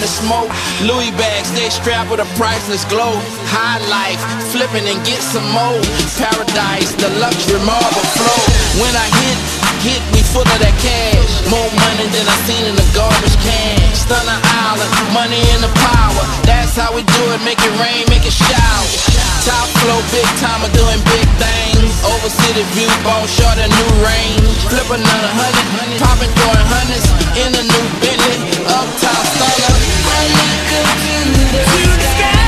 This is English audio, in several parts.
Burn the smoke. Louis bags, they strapped with a priceless glow. High life, flipping and get some more. Paradise, the luxury marble flow. When I hit, hit, we full of that cash. More money than I seen in the garbage can. Stunner Island, money in the power. That's how we do it, make it rain, make it shower. Top flow, big time, I'm doing big things. Over city view, ball short a new range. Flip another hundred, popping, throwing hundreds in a new Bentley. Uptown stunner. I look up to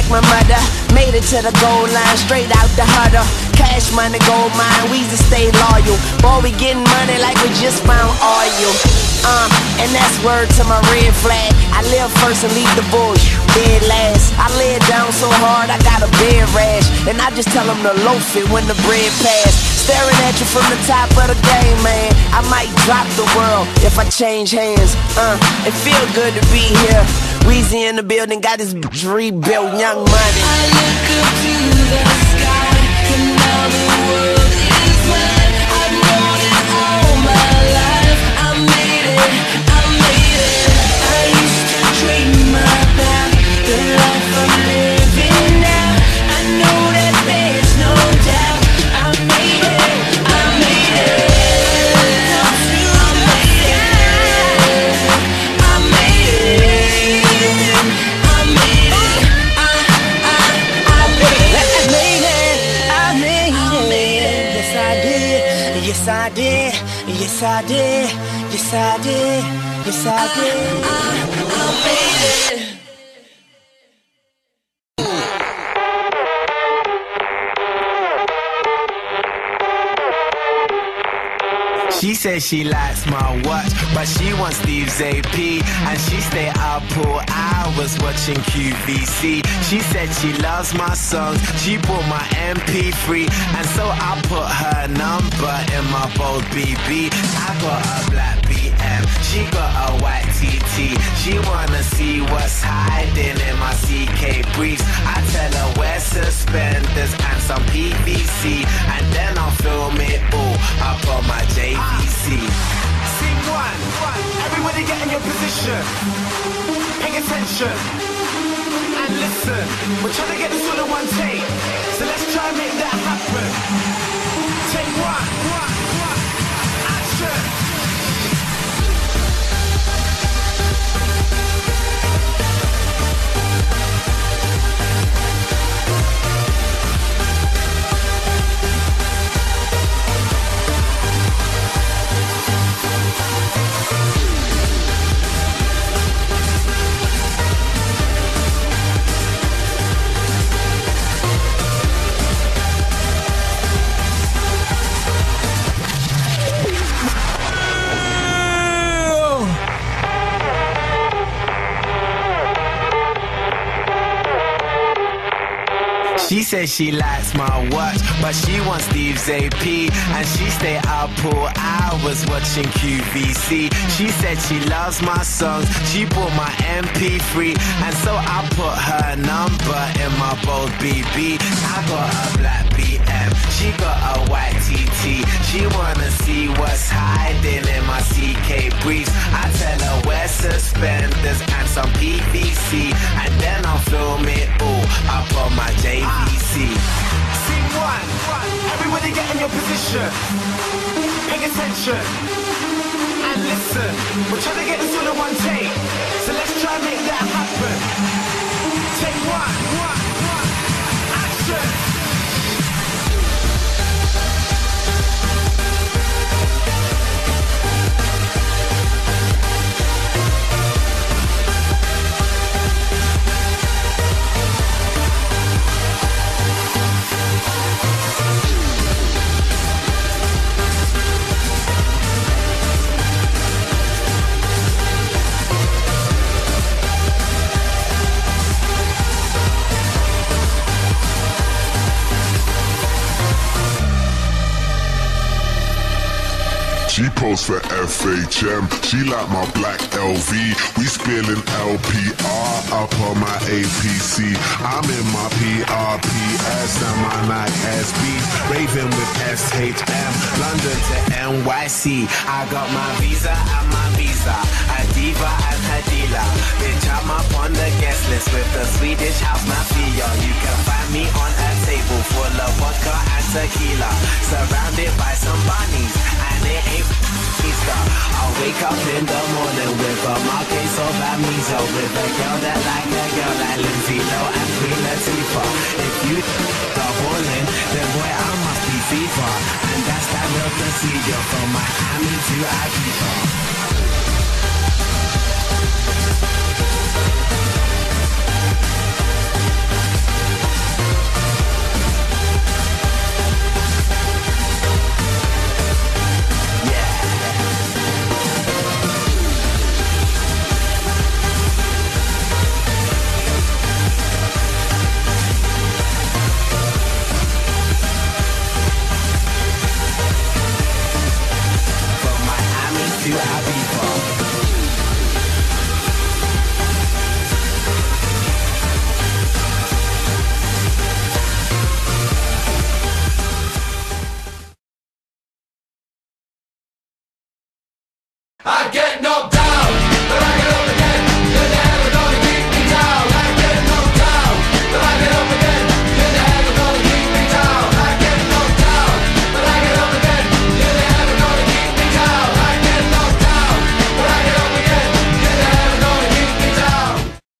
like my mother. Made it to the goal line, straight out the huddle. Cash money, gold mine, we just stay loyal. Boy, we getting money like we just found oil. Uh, and that's word to my red flag. I live first and leave the bush dead last. I lay down so hard, I got a bed rash. And I just tell them to loaf it when the bread pass. Staring at you from the top of the game, man. I might drop the world if I change hands. Uh, it feel good to be here. Weezy in the building, got his bitch rebuilt, young money. I look up to the Yes, I did. Yes, I did. I made it. Ah, ah, ah, She says she likes my watch, but she wants Steve's AP. And she stay up all hours watching QVC. She said she loves my songs, she bought my MP3. And so I put her number in my bold BB. I got a black BM, she got a white TT. She wanna see what's hiding in my CK briefs. I tell her wear suspenders and some PVC. And then I'll on my JVC. Sing one, everybody get in your position. Pay attention. And And listen, we're trying to get this all in one take. So let's try and make that happen. Take one, says she likes my watch, but she wants Steve's AP. And she stay up all hours watching QVC. She said she loves my songs, she bought my MP3. And so I put her number in my bold BB. I got a black BM, she got a white TT. She wanna see what's hiding in my CK briefs. I tell her wear suspenders and some PVC. Your position. Pay attention. And listen, we're trying to get this She posts for FHM. She like my black LV. We spilling LPR up on my APC. I'm in my PRPS and my Nike SB. Raving with SHM, London to NYC. I got my visa and my visa, a diva and her dealer. Bitch, I'm up on the guest list with the Swedish house mafia. You can find me on a table full of vodka and tequila, surrounded by some bunnies, Easter. I'll wake up in the morning with a marquise of amnesia, with a girl that like a girl like Lindsay Low Queen Latifah. If you are balling, then boy I must be FIFA, and that's standard procedure from Miami to Ibiza. To